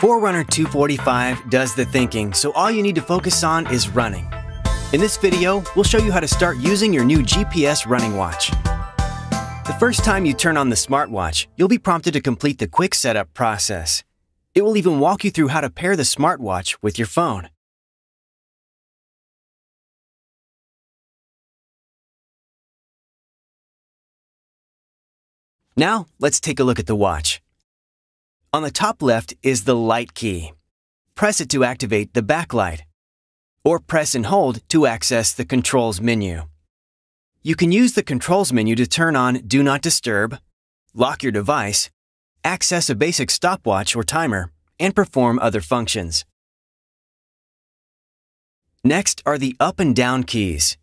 Forerunner 245 does the thinking, so all you need to focus on is running. In this video, we'll show you how to start using your new GPS running watch. The first time you turn on the smartwatch, you'll be prompted to complete the quick setup process. It will even walk you through how to pair the smartwatch with your phone. Now, let's take a look at the watch. On the top left is the light key. Press it to activate the backlight, or press and hold to access the controls menu. You can use the controls menu to turn on Do Not Disturb, lock your device, access a basic stopwatch or timer, and perform other functions. Next are the up and down keys.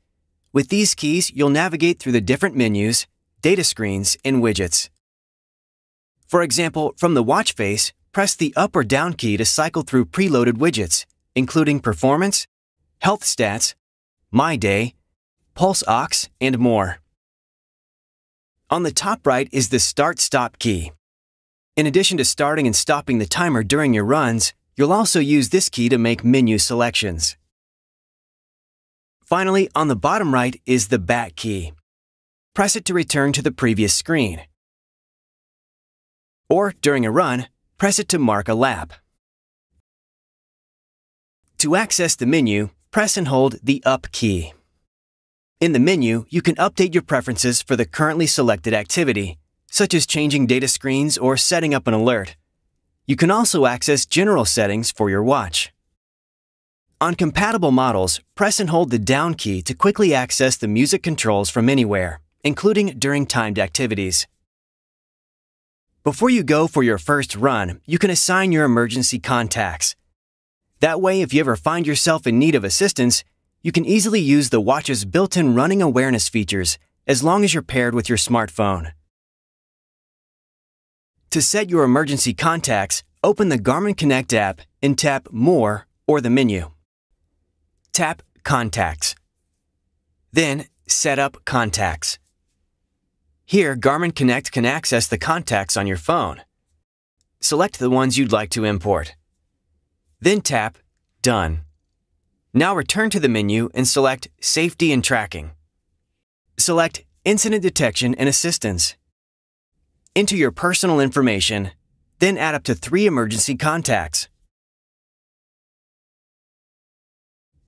With these keys, you'll navigate through the different menus, data screens, and widgets. For example, from the watch face, press the up or down key to cycle through preloaded widgets, including Performance, Health Stats, My Day, Pulse Ox, and more. On the top right is the Start Stop key. In addition to starting and stopping the timer during your runs, you'll also use this key to make menu selections. Finally, on the bottom right is the Back key. Press it to return to the previous screen. Or, during a run, press it to mark a lap. To access the menu, press and hold the Up key. In the menu, you can update your preferences for the currently selected activity, such as changing data screens or setting up an alert. You can also access general settings for your watch. On compatible models, press and hold the down key to quickly access the music controls from anywhere, including during timed activities. Before you go for your first run, you can assign your emergency contacts. That way, if you ever find yourself in need of assistance, you can easily use the watch's built-in running awareness features as long as you're paired with your smartphone. To set your emergency contacts, open the Garmin Connect app and tap More or the menu. Tap Contacts. Then Set up Contacts. Here, Garmin Connect can access the contacts on your phone. Select the ones you'd like to import. Then tap Done. Now return to the menu and select Safety and Tracking. Select Incident Detection and Assistance enter your personal information, then add up to three emergency contacts.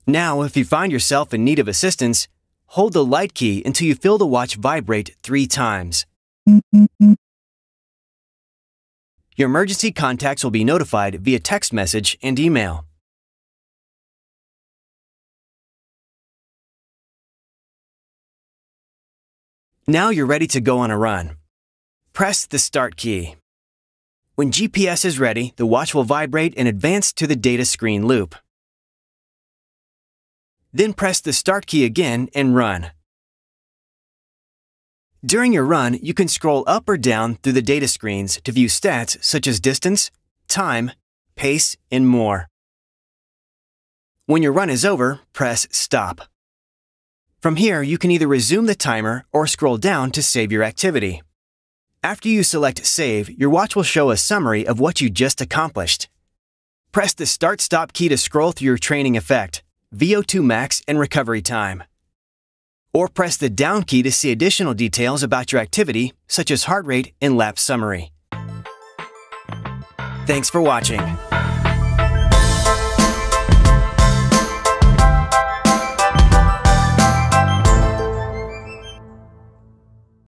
Now, if you find yourself in need of assistance, hold the light key until you feel the watch vibrate three times. Your emergency contacts will be notified via text message and email. Now you're ready to go on a run. Press the Start key. When GPS is ready, the watch will vibrate and advance to the data screen loop. Then press the Start key again and run. During your run, you can scroll up or down through the data screens to view stats such as distance, time, pace, and more. When your run is over, press Stop. From here, you can either resume the timer or scroll down to save your activity. After you select Save, your watch will show a summary of what you just accomplished. Press the Start Stop key to scroll through your training effect, VO2 max, and recovery time. Or press the down key to see additional details about your activity, such as heart rate and lap summary. Thanks for watching.